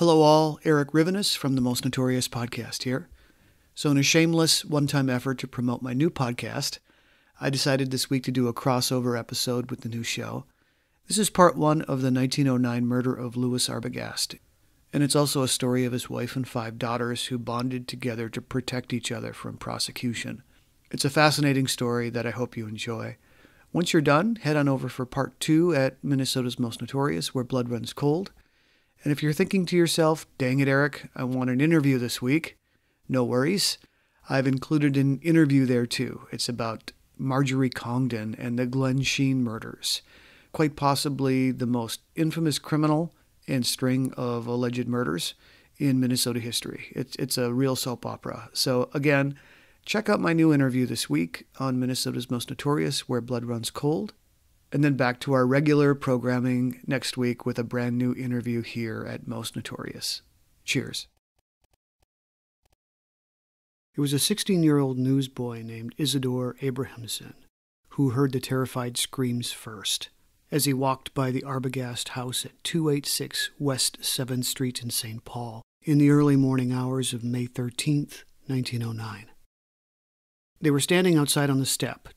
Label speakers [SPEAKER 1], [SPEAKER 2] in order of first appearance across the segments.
[SPEAKER 1] Hello, all. Eric Rivenes from the Most Notorious Podcast here. So, in a shameless one time effort to promote my new podcast, I decided this week to do a crossover episode with the new show. This is part one of the 1909 murder of Louis Arbogast, and it's also a story of his wife and five daughters who bonded together to protect each other from prosecution. It's a fascinating story that I hope you enjoy. Once you're done, head on over for part two at Minnesota's Most Notorious, where blood runs cold. And if you're thinking to yourself, dang it, Eric, I want an interview this week, no worries. I've included an interview there too. It's about Marjorie Congdon and the Glensheen murders, quite possibly the most infamous criminal and string of alleged murders in Minnesota history. It's, it's a real soap opera. So, again, Check out my new interview this week on Minnesota's Most Notorious, Where Blood Runs Cold. And then back to our regular programming next week with a brand new interview here at Most Notorious. Cheers. It was a 16 year old newsboy named Isidore Abrahamson who heard the terrified screams first as he walked by the Arbogast house at 286 West 7th Street in St. Paul in the early morning hours of May 13, 1909. They were standing outside on the step,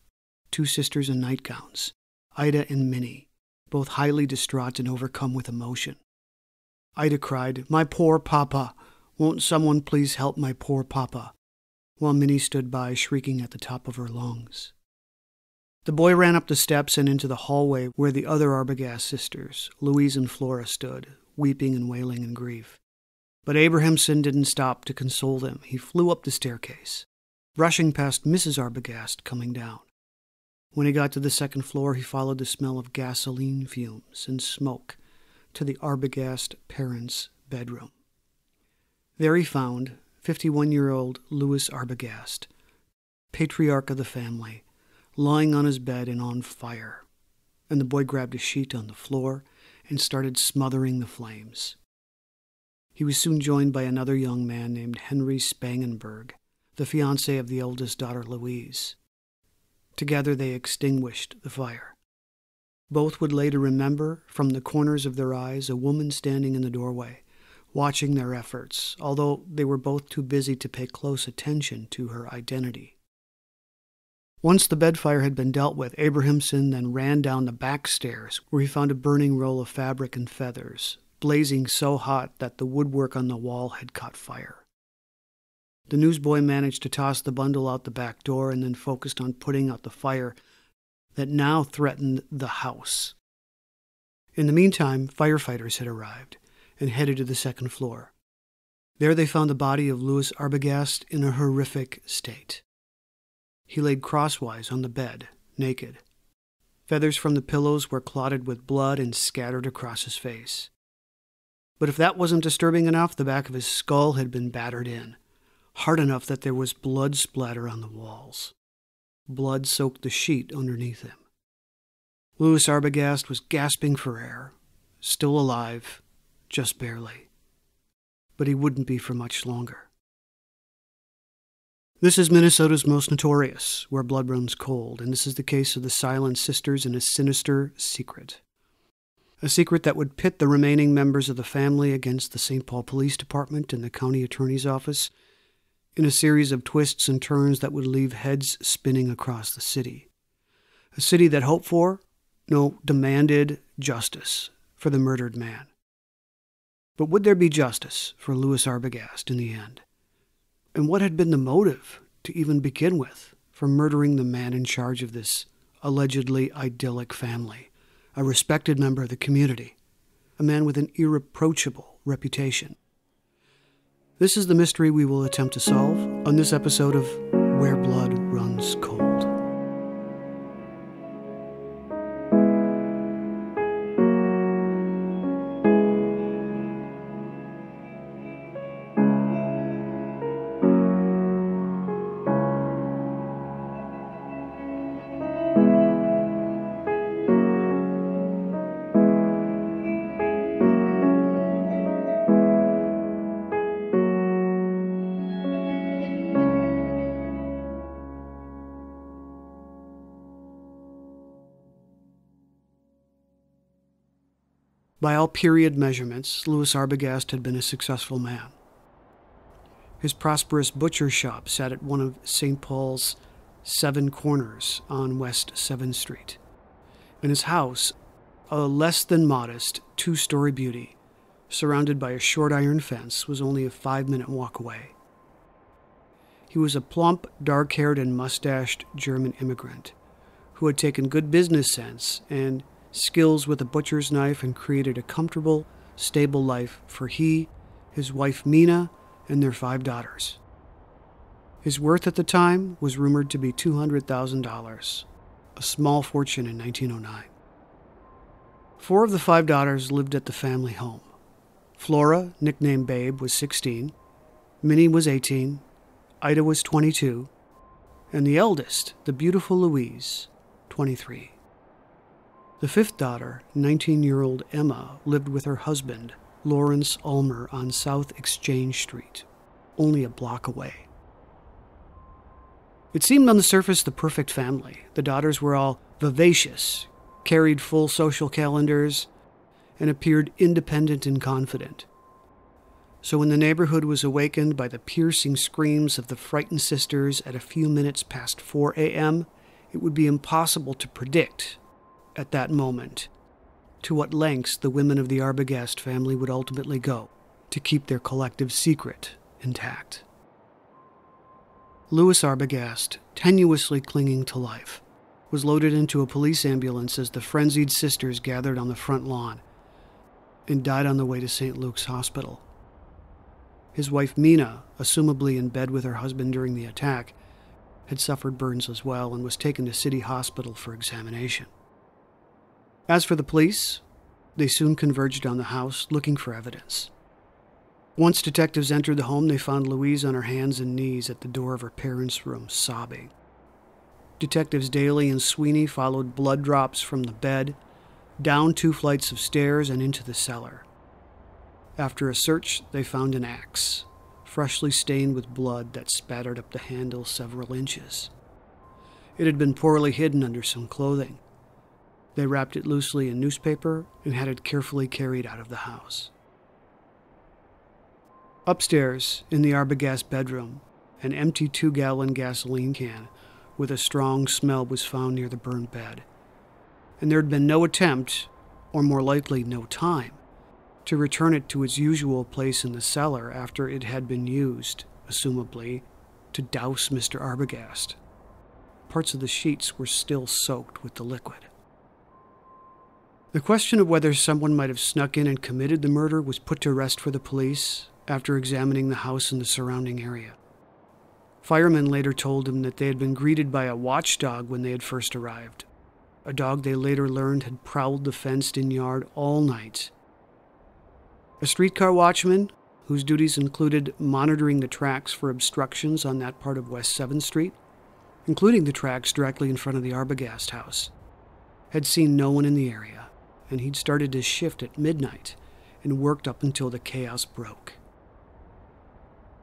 [SPEAKER 1] two sisters in nightgowns, Ida and Minnie, both highly distraught and overcome with emotion. Ida cried, My poor papa! Won't someone please help my poor papa? While Minnie stood by, shrieking at the top of her lungs. The boy ran up the steps and into the hallway where the other Arbogast sisters, Louise and Flora, stood, weeping and wailing in grief. But Abrahamson didn't stop to console them. He flew up the staircase rushing past Mrs. Arbogast coming down. When he got to the second floor, he followed the smell of gasoline fumes and smoke to the Arbogast parents' bedroom. There he found 51 year old Louis Arbogast, patriarch of the family, lying on his bed and on fire. And the boy grabbed a sheet on the floor and started smothering the flames. He was soon joined by another young man named Henry Spangenberg, the fiance of the eldest daughter, Louise. Together they extinguished the fire. Both would later remember, from the corners of their eyes, a woman standing in the doorway, watching their efforts, although they were both too busy to pay close attention to her identity. Once the bed fire had been dealt with, Abrahamson then ran down the back stairs, where he found a burning roll of fabric and feathers, blazing so hot that the woodwork on the wall had caught fire. The newsboy managed to toss the bundle out the back door and then focused on putting out the fire that now threatened the house. In the meantime, firefighters had arrived and headed to the second floor. There they found the body of Louis Arbogast in a horrific state. He laid crosswise on the bed, naked. Feathers from the pillows were clotted with blood and scattered across his face. But if that wasn't disturbing enough, the back of his skull had been battered in hard enough that there was blood splatter on the walls. Blood soaked the sheet underneath him. Louis Arbogast was gasping for air, still alive, just barely. But he wouldn't be for much longer. This is Minnesota's most notorious, where blood runs cold, and this is the case of the Silent Sisters and a sinister secret. A secret that would pit the remaining members of the family against the St. Paul Police Department and the County Attorney's Office in a series of twists and turns that would leave heads spinning across the city. A city that hoped for, no, demanded justice for the murdered man. But would there be justice for Louis Arbogast in the end? And what had been the motive, to even begin with, for murdering the man in charge of this allegedly idyllic family, a respected member of the community, a man with an irreproachable reputation? This is the mystery we will attempt to solve on this episode of Where Blood By all period measurements, Louis Arbogast had been a successful man. His prosperous butcher shop sat at one of St. Paul's seven corners on West 7th Street. And his house, a less than modest two story beauty, surrounded by a short iron fence, was only a five minute walk away. He was a plump, dark haired, and mustached German immigrant who had taken good business sense and skills with a butcher's knife and created a comfortable, stable life for he, his wife Mina, and their five daughters. His worth at the time was rumored to be $200,000, a small fortune in 1909. Four of the five daughters lived at the family home. Flora, nicknamed Babe, was 16, Minnie was 18, Ida was 22, and the eldest, the beautiful Louise, 23. The fifth daughter, 19 year old Emma, lived with her husband, Lawrence Ulmer, on South Exchange Street, only a block away. It seemed on the surface the perfect family. The daughters were all vivacious, carried full social calendars, and appeared independent and confident. So when the neighborhood was awakened by the piercing screams of the frightened sisters at a few minutes past 4 a.m., it would be impossible to predict, at that moment, to what lengths the women of the Arbogast family would ultimately go to keep their collective secret intact. Louis Arbogast, tenuously clinging to life, was loaded into a police ambulance as the frenzied sisters gathered on the front lawn and died on the way to St. Luke's Hospital. His wife Mina, assumably in bed with her husband during the attack, had suffered burns as well and was taken to City Hospital for examination. As for the police, they soon converged on the house looking for evidence. Once detectives entered the home, they found Louise on her hands and knees at the door of her parents' room, sobbing. Detectives Daly and Sweeney followed blood drops from the bed, down two flights of stairs, and into the cellar. After a search, they found an axe, freshly stained with blood that spattered up the handle several inches. It had been poorly hidden under some clothing. They wrapped it loosely in newspaper and had it carefully carried out of the house. Upstairs, in the Arbogast bedroom, an empty two gallon gasoline can with a strong smell was found near the burned bed. And there had been no attempt, or more likely no time, to return it to its usual place in the cellar after it had been used, assumably, to douse Mr. Arbogast. Parts of the sheets were still soaked with the liquid. The question of whether someone might have snuck in and committed the murder was put to rest for the police after examining the house and the surrounding area. Firemen later told him that they had been greeted by a watchdog when they had first arrived, a dog they later learned had prowled the fenced in yard all night. A streetcar watchman, whose duties included monitoring the tracks for obstructions on that part of West 7th Street, including the tracks directly in front of the Arbogast house, had seen no one in the area, and he'd started his shift at midnight and worked up until the chaos broke.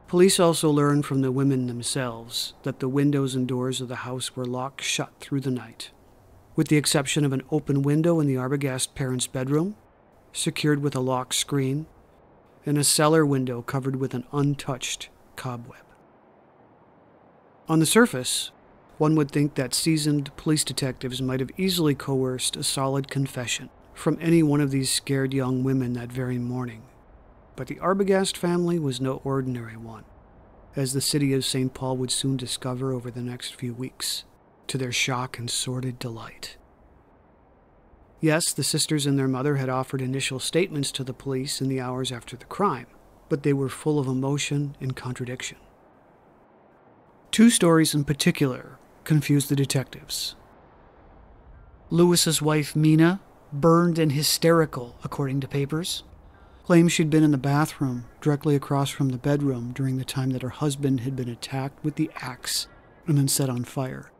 [SPEAKER 1] Police also learned from the women themselves that the windows and doors of the house were locked shut through the night, with the exception of an open window in the Arbogast parents' bedroom, secured with a lock screen, and a cellar window covered with an untouched cobweb. On the surface, one would think that seasoned police detectives might have easily coerced a solid confession from any one of these scared young women that very morning. But the Arbogast family was no ordinary one, as the city of St. Paul would soon discover over the next few weeks, to their shock and sordid delight. Yes, the sisters and their mother had offered initial statements to the police in the hours after the crime, but they were full of emotion and contradiction. Two stories in particular confused the detectives. Louis's wife, Mina, burned and hysterical, according to papers claims she'd been in the bathroom directly across from the bedroom during the time that her husband had been attacked with the axe and then set on fire.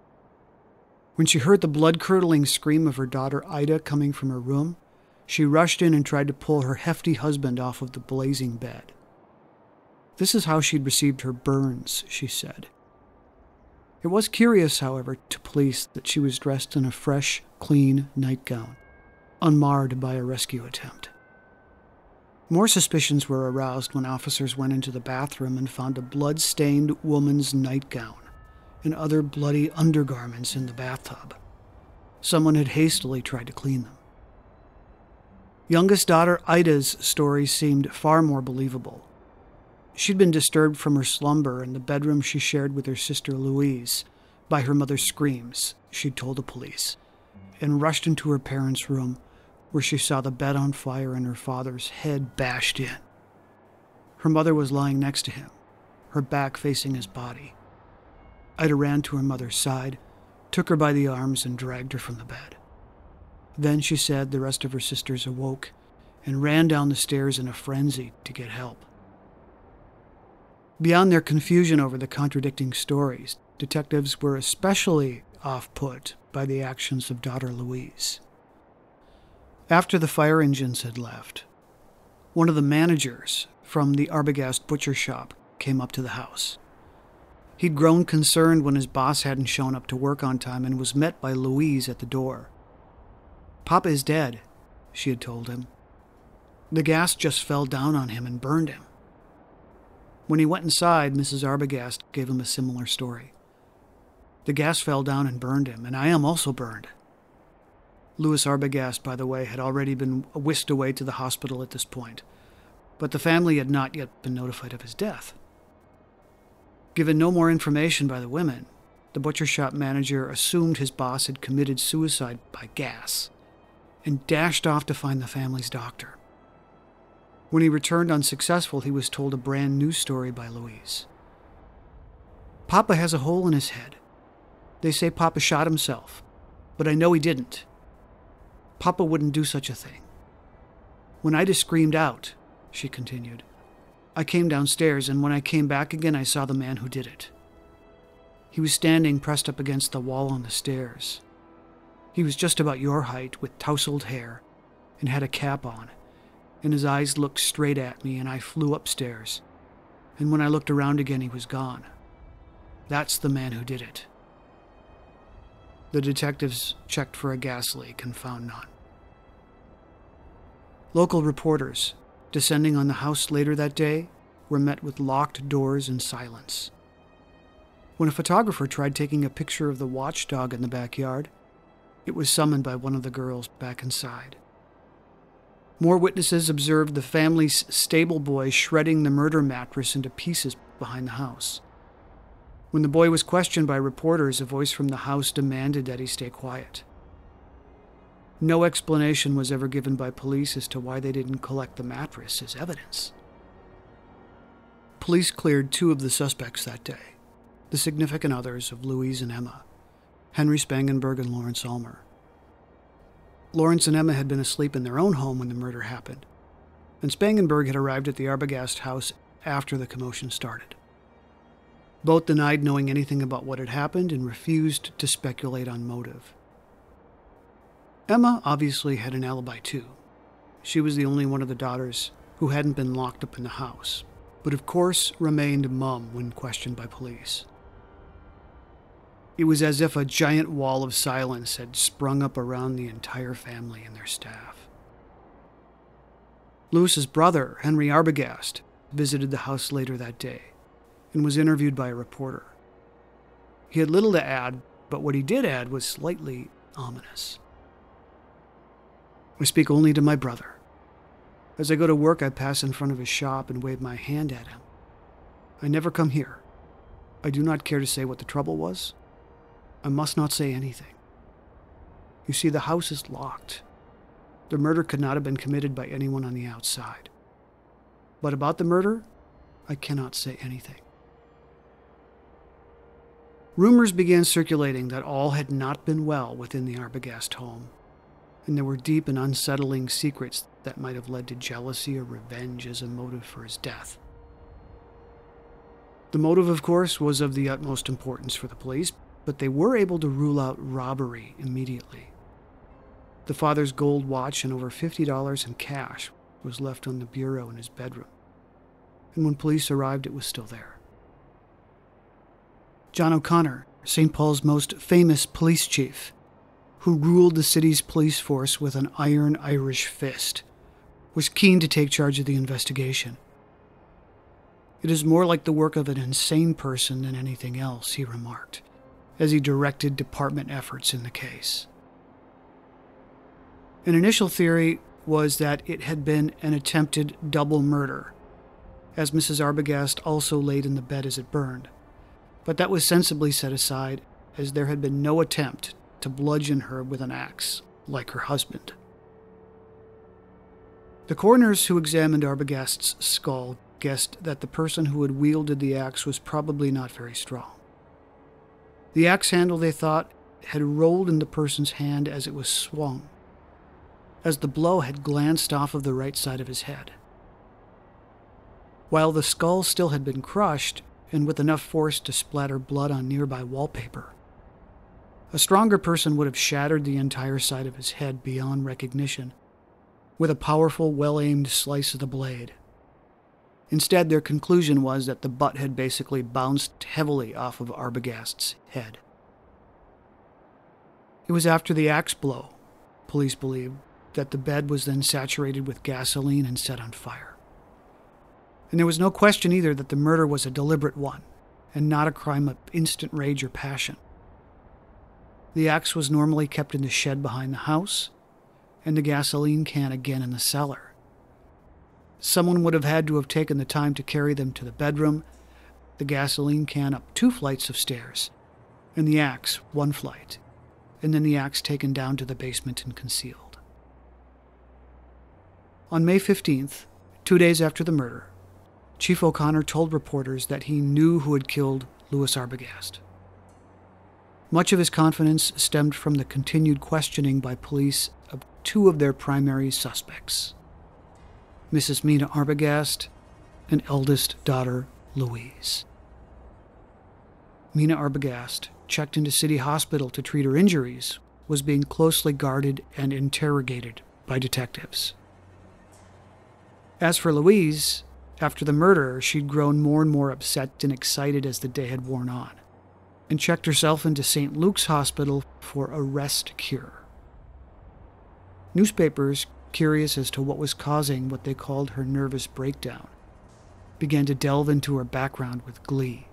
[SPEAKER 1] When she heard the blood curdling scream of her daughter Ida coming from her room, she rushed in and tried to pull her hefty husband off of the blazing bed. This is how she'd received her burns, she said. It was curious, however, to police that she was dressed in a fresh, clean nightgown, unmarred by a rescue attempt. More suspicions were aroused when officers went into the bathroom and found a blood stained woman's nightgown and other bloody undergarments in the bathtub. Someone had hastily tried to clean them. Youngest daughter Ida's story seemed far more believable. She'd been disturbed from her slumber in the bedroom she shared with her sister Louise by her mother's screams, she'd told the police, and rushed into her parents' room where she saw the bed on fire and her father's head bashed in. Her mother was lying next to him, her back facing his body. Ida ran to her mother's side, took her by the arms, and dragged her from the bed. Then, she said, the rest of her sisters awoke and ran down the stairs in a frenzy to get help. Beyond their confusion over the contradicting stories, detectives were especially off put by the actions of daughter Louise. After the fire engines had left, one of the managers from the Arbogast butcher shop came up to the house. He'd grown concerned when his boss hadn't shown up to work on time and was met by Louise at the door. Papa is dead, she had told him. The gas just fell down on him and burned him. When he went inside, Mrs. Arbogast gave him a similar story. The gas fell down and burned him, and I am also burned. Louis Arbogast, by the way, had already been whisked away to the hospital at this point, but the family had not yet been notified of his death. Given no more information by the women, the butcher shop manager assumed his boss had committed suicide by gas and dashed off to find the family's doctor. When he returned unsuccessful, he was told a brand new story by Louise. Papa has a hole in his head. They say Papa shot himself, but I know he didn't. Papa wouldn't do such a thing. When Ida screamed out, she continued, I came downstairs, and when I came back again, I saw the man who did it. He was standing pressed up against the wall on the stairs. He was just about your height, with tousled hair, and had a cap on, and his eyes looked straight at me, and I flew upstairs. And when I looked around again, he was gone. That's the man who did it. The detectives checked for a gas leak and found none. Local reporters, descending on the house later that day, were met with locked doors and silence. When a photographer tried taking a picture of the watchdog in the backyard, it was summoned by one of the girls back inside. More witnesses observed the family's stable boy shredding the murder mattress into pieces behind the house. When the boy was questioned by reporters, a voice from the house demanded that he stay quiet. No explanation was ever given by police as to why they didn't collect the mattress as evidence. Police cleared two of the suspects that day, the significant others of Louise and Emma, Henry Spangenberg and Lawrence Ulmer. Lawrence and Emma had been asleep in their own home when the murder happened, and Spangenberg had arrived at the Arbogast house after the commotion started. Both denied knowing anything about what had happened and refused to speculate on motive. Emma obviously had an alibi too. She was the only one of the daughters who hadn't been locked up in the house, but of course remained mum when questioned by police. It was as if a giant wall of silence had sprung up around the entire family and their staff. Louis's brother, Henry Arbogast, visited the house later that day and was interviewed by a reporter. He had little to add, but what he did add was slightly ominous. I speak only to my brother. As I go to work, I pass in front of his shop and wave my hand at him. I never come here. I do not care to say what the trouble was. I must not say anything. You see, the house is locked. The murder could not have been committed by anyone on the outside. But about the murder, I cannot say anything. Rumors began circulating that all had not been well within the Arbogast home, and there were deep and unsettling secrets that might have led to jealousy or revenge as a motive for his death. The motive, of course, was of the utmost importance for the police, but they were able to rule out robbery immediately. The father's gold watch and over $50 in cash was left on the bureau in his bedroom, and when police arrived, it was still there. John O'Connor, St. Paul's most famous police chief, who ruled the city's police force with an iron Irish fist, was keen to take charge of the investigation. It is more like the work of an insane person than anything else, he remarked, as he directed department efforts in the case. An initial theory was that it had been an attempted double murder, as Mrs. Arbogast also laid in the bed as it burned, but that was sensibly set aside as there had been no attempt to bludgeon her with an axe, like her husband. The coroners who examined Arbogast's skull guessed that the person who had wielded the axe was probably not very strong. The axe handle, they thought, had rolled in the person's hand as it was swung, as the blow had glanced off of the right side of his head. While the skull still had been crushed, and with enough force to splatter blood on nearby wallpaper, a stronger person would have shattered the entire side of his head beyond recognition with a powerful, well aimed slice of the blade. Instead, their conclusion was that the butt had basically bounced heavily off of Arbogast's head. It was after the axe blow, police believed, that the bed was then saturated with gasoline and set on fire. And there was no question either that the murder was a deliberate one and not a crime of instant rage or passion. The axe was normally kept in the shed behind the house, and the gasoline can again in the cellar. Someone would have had to have taken the time to carry them to the bedroom, the gasoline can up two flights of stairs, and the axe one flight, and then the axe taken down to the basement and concealed. On May 15th, two days after the murder, Chief O'Connor told reporters that he knew who had killed Louis Arbogast. Much of his confidence stemmed from the continued questioning by police of two of their primary suspects Mrs. Mina Arbogast and eldest daughter Louise. Mina Arbogast, checked into City Hospital to treat her injuries, was being closely guarded and interrogated by detectives. As for Louise, after the murder, she'd grown more and more upset and excited as the day had worn on and checked herself into St. Luke's Hospital for a rest cure. Newspapers, curious as to what was causing what they called her nervous breakdown, began to delve into her background with glee.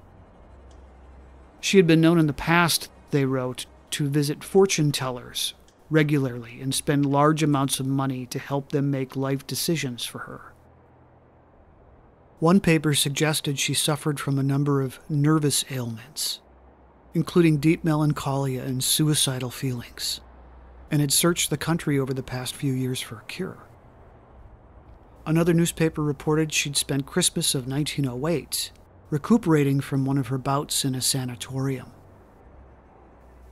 [SPEAKER 1] She had been known in the past, they wrote, to visit fortune tellers regularly and spend large amounts of money to help them make life decisions for her. One paper suggested she suffered from a number of nervous ailments, including deep melancholia and suicidal feelings, and had searched the country over the past few years for a cure. Another newspaper reported she'd spent Christmas of 1908 recuperating from one of her bouts in a sanatorium.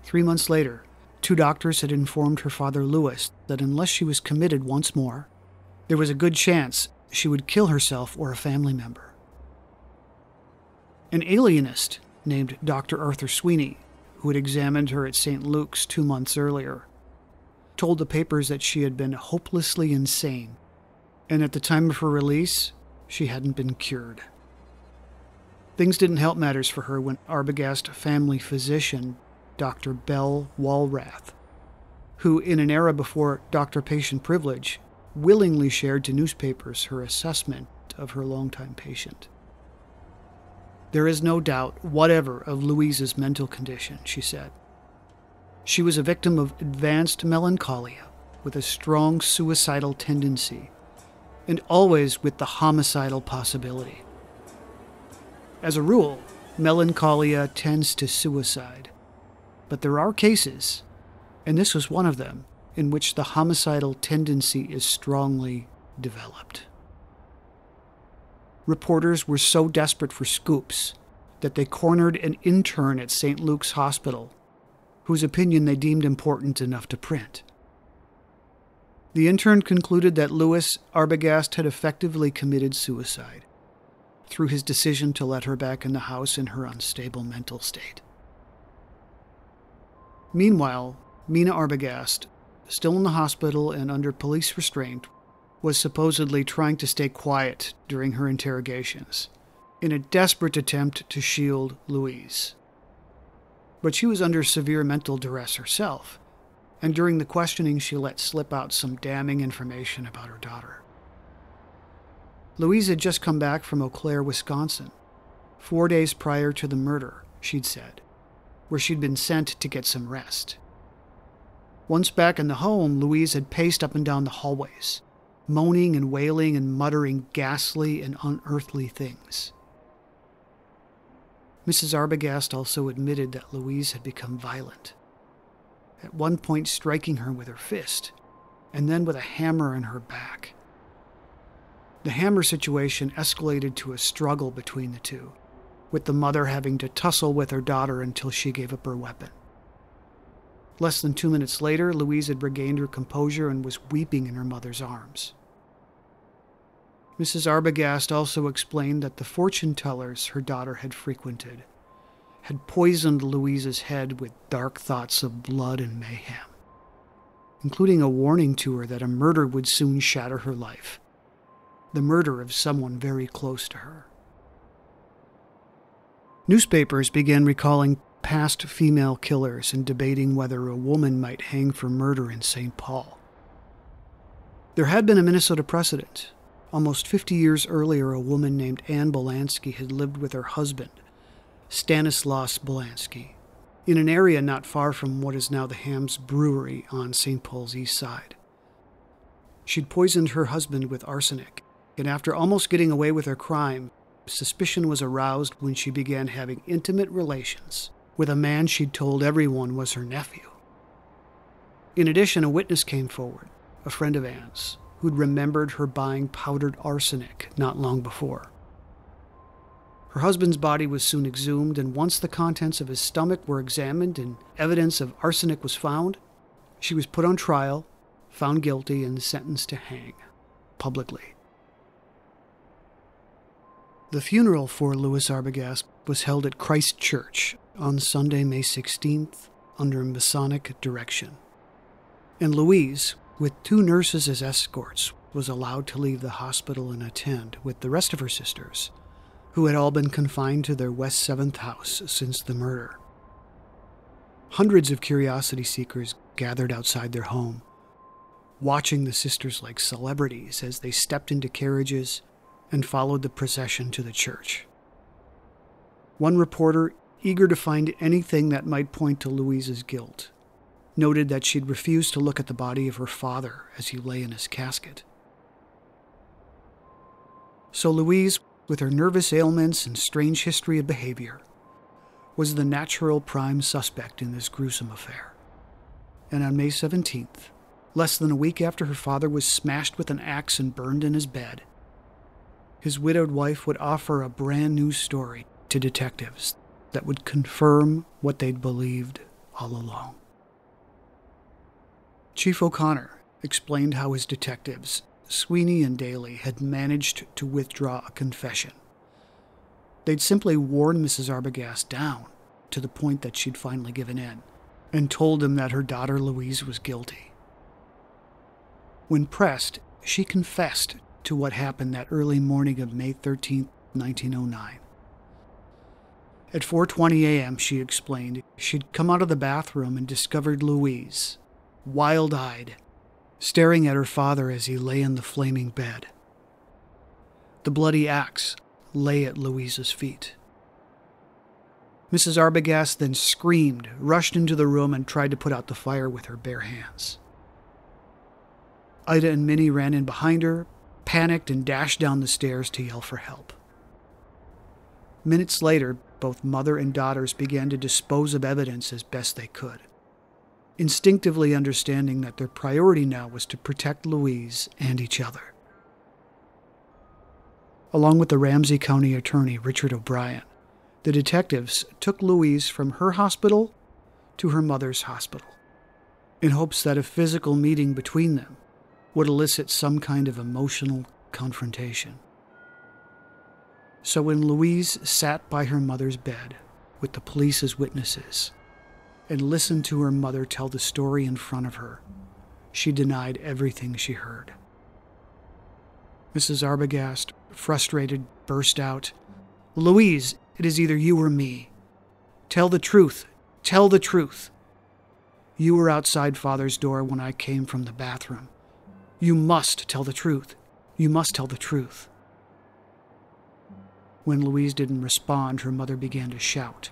[SPEAKER 1] Three months later, two doctors had informed her father Louis that unless she was committed once more, there was a good chance she would kill herself or a family member. An alienist named Dr. Arthur Sweeney, who had examined her at St. Luke's two months earlier, told the papers that she had been hopelessly insane, and at the time of her release, she hadn't been cured. Things didn't help matters for her when Arbogast family physician, Dr. Bell Walrath, who, in an era before doctor patient privilege, willingly shared to newspapers her assessment of her longtime patient. There is no doubt whatever of Louise's mental condition, she said. She was a victim of advanced melancholia with a strong suicidal tendency, and always with the homicidal possibility. As a rule, melancholia tends to suicide, but there are cases, and this was one of them, in which the homicidal tendency is strongly developed. Reporters were so desperate for scoops that they cornered an intern at St. Luke's Hospital, whose opinion they deemed important enough to print. The intern concluded that Louis Arbogast had effectively committed suicide through his decision to let her back in the house in her unstable mental state. Meanwhile, Mina Arbogast, still in the hospital and under police restraint, was supposedly trying to stay quiet during her interrogations in a desperate attempt to shield Louise. But she was under severe mental duress herself, and during the questioning, she let slip out some damning information about her daughter. Louise had just come back from Eau Claire, Wisconsin, four days prior to the murder, she'd said, where she'd been sent to get some rest. Once back in the home, Louise had paced up and down the hallways, moaning and wailing and muttering ghastly and unearthly things. Mrs. Arbogast also admitted that Louise had become violent, at one point striking her with her fist, and then with a hammer in her back. The hammer situation escalated to a struggle between the two, with the mother having to tussle with her daughter until she gave up her weapon. Less than two minutes later, Louise had regained her composure and was weeping in her mother's arms. Mrs. Arbogast also explained that the fortune tellers her daughter had frequented had poisoned Louise's head with dark thoughts of blood and mayhem, including a warning to her that a murder would soon shatter her life the murder of someone very close to her. Newspapers began recalling past female killers and debating whether a woman might hang for murder in St. Paul. There had been a Minnesota precedent. Almost 50 years earlier, a woman named Anne Bilansky had lived with her husband, Stanislaus Bilansky, in an area not far from what is now the Hamm's Brewery on St. Paul's east side. She'd poisoned her husband with arsenic and after almost getting away with her crime, suspicion was aroused when she began having intimate relations with a man she'd told everyone was her nephew. In addition, a witness came forward, a friend of Anne's, who'd remembered her buying powdered arsenic not long before. Her husband's body was soon exhumed, and once the contents of his stomach were examined and evidence of arsenic was found, she was put on trial, found guilty, and sentenced to hang publicly. The funeral for Louis Arbogast was held at Christ Church on Sunday, May 16th, under Masonic direction. And Louise, with two nurses as escorts, was allowed to leave the hospital and attend with the rest of her sisters, who had all been confined to their West 7th house since the murder. Hundreds of curiosity seekers gathered outside their home, watching the sisters like celebrities as they stepped into carriages and followed the procession to the church. One reporter, eager to find anything that might point to Louise's guilt, noted that she'd refused to look at the body of her father as he lay in his casket. So Louise, with her nervous ailments and strange history of behavior, was the natural prime suspect in this gruesome affair. And on May 17th, less than a week after her father was smashed with an axe and burned in his bed, his widowed wife would offer a brand new story to detectives that would confirm what they'd believed all along. Chief O'Connor explained how his detectives, Sweeney and Daly, had managed to withdraw a confession. They'd simply worn Mrs. Arbogast down to the point that she'd finally given in and told him that her daughter Louise was guilty. When pressed, she confessed to what happened that early morning of May 13, 1909. At 4:20 a.m., she explained, she'd come out of the bathroom and discovered Louise, wild-eyed, staring at her father as he lay in the flaming bed. The bloody axe lay at Louise's feet. Mrs. Arbogast then screamed, rushed into the room, and tried to put out the fire with her bare hands. Ida and Minnie ran in behind her, panicked and dashed down the stairs to yell for help. Minutes later, both mother and daughters began to dispose of evidence as best they could, instinctively understanding that their priority now was to protect Louise and each other. Along with the Ramsey County attorney, Richard O'Brien, the detectives took Louise from her hospital to her mother's hospital in hopes that a physical meeting between them would elicit some kind of emotional confrontation. So when Louise sat by her mother's bed with the police as witnesses and listened to her mother tell the story in front of her, she denied everything she heard. Mrs. Arbogast, frustrated, burst out, Louise, it is either you or me. Tell the truth. Tell the truth. You were outside father's door when I came from the bathroom. You must tell the truth. You must tell the truth. When Louise didn't respond, her mother began to shout.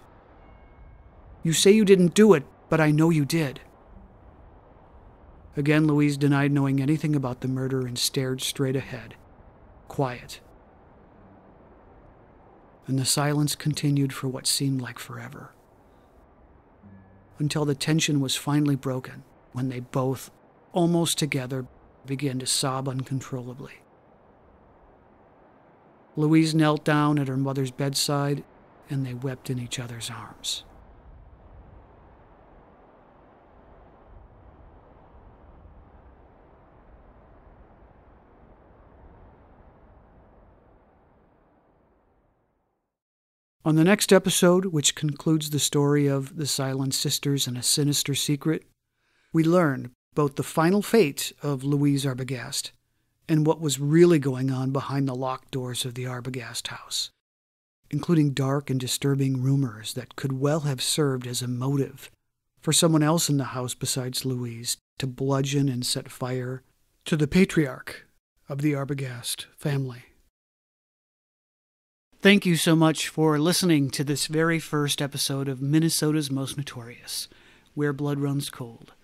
[SPEAKER 1] You say you didn't do it, but I know you did. Again, Louise denied knowing anything about the murder and stared straight ahead, quiet. And the silence continued for what seemed like forever. Until the tension was finally broken when they both, almost together, began to sob uncontrollably. Louise knelt down at her mother's bedside and they wept in each other's arms. On the next episode, which concludes the story of the Silent Sisters and a Sinister Secret, we learn both the final fate of Louise Arbogast and what was really going on behind the locked doors of the Arbogast house, including dark and disturbing rumors that could well have served as a motive for someone else in the house besides Louise to bludgeon and set fire to the patriarch of the Arbogast family. Thank you so much for listening to this very first episode of Minnesota's Most Notorious, Where Blood Runs Cold.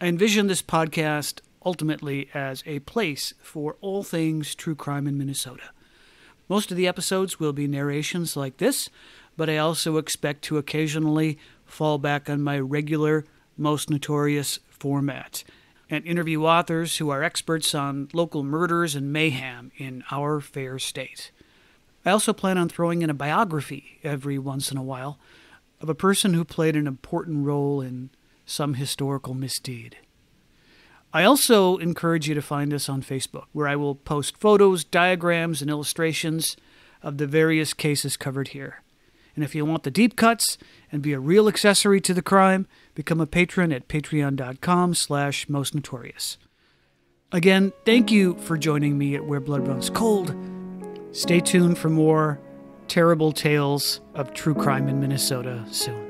[SPEAKER 1] I envision this podcast ultimately as a place for all things true crime in Minnesota. Most of the episodes will be narrations like this, but I also expect to occasionally fall back on my regular, most notorious format and interview authors who are experts on local murders and mayhem in our fair state. I also plan on throwing in a biography every once in a while of a person who played an important role in some historical misdeed. I also encourage you to find us on Facebook, where I will post photos, diagrams, and illustrations of the various cases covered here. And if you want the deep cuts and be a real accessory to the crime, become a patron at patreon.com slash most notorious. Again, thank you for joining me at Where Blood Runs Cold. Stay tuned for more terrible tales of true crime in Minnesota soon.